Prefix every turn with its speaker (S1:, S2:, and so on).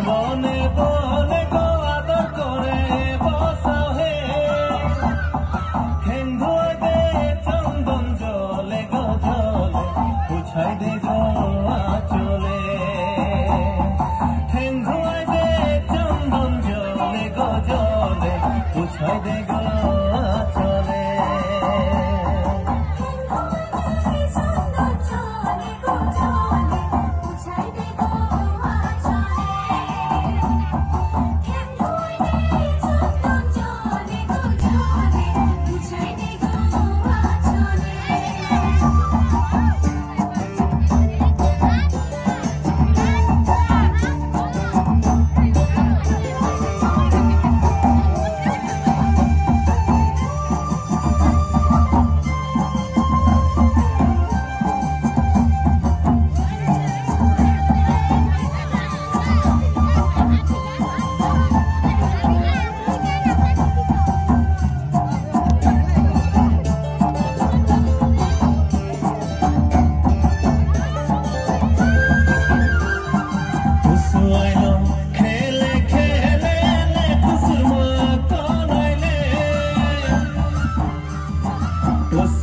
S1: মনে বহনে গো আদর করে দে চন্দন জলে গো বুঝাই দে চলে হেন্দু দে চন্দন জলে গো বুঝাই দে গো